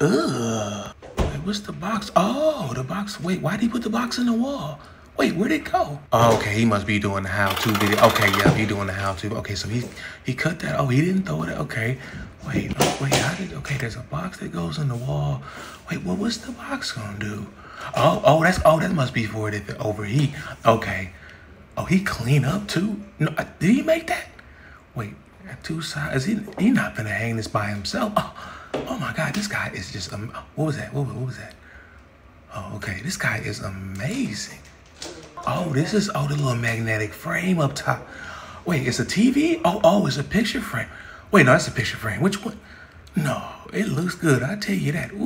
Ugh. Wait, what's the box? Oh, the box. Wait, why did he put the box in the wall? Wait, where'd it go? Oh, okay, he must be doing the how-to video. Okay, yeah, he doing the how-to. Okay, so he he cut that. Oh, he didn't throw it. Okay, wait, wait, how did? Okay, there's a box that goes in the wall. Wait, what was the box gonna do? Oh, oh, that's oh, that must be for it if it overheat. Okay. Oh, he clean up too. No, did he make that? Wait, two sides. He he not gonna hang this by himself. Oh, oh my God, this guy is just um. What was that? What, what was that? Oh, okay. This guy is amazing. Oh, this is oh the little magnetic frame up top. Wait, it's a TV? Oh, oh, it's a picture frame. Wait, no, that's a picture frame. Which one? No, it looks good. I tell you that. Ooh.